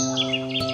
Música